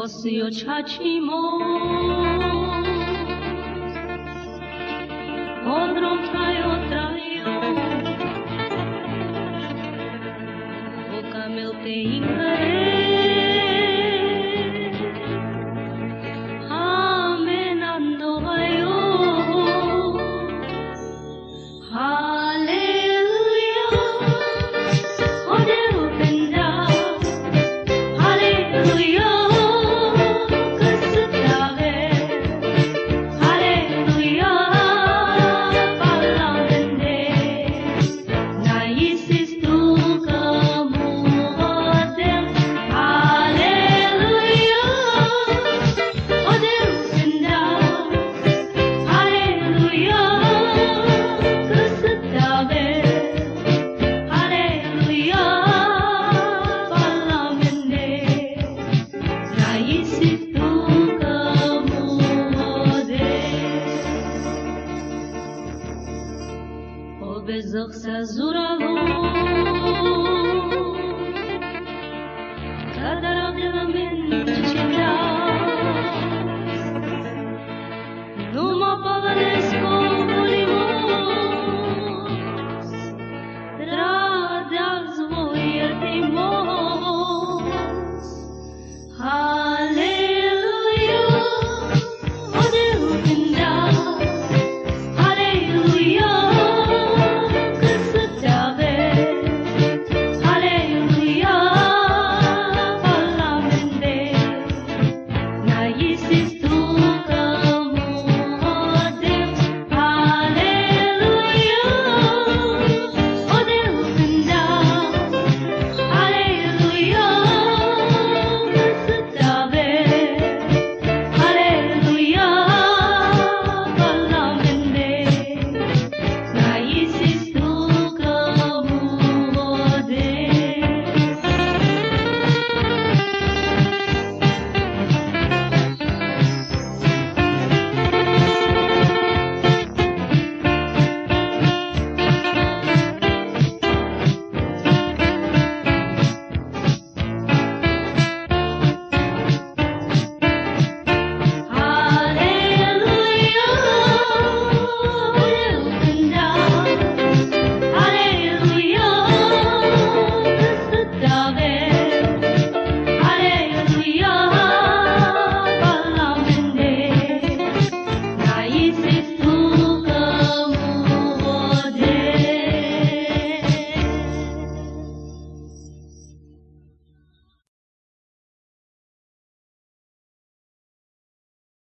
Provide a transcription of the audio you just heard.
Você o chachimo Odrom trajo trajo O camel te ingré Zor sazuravu Kadar aklına minna sister.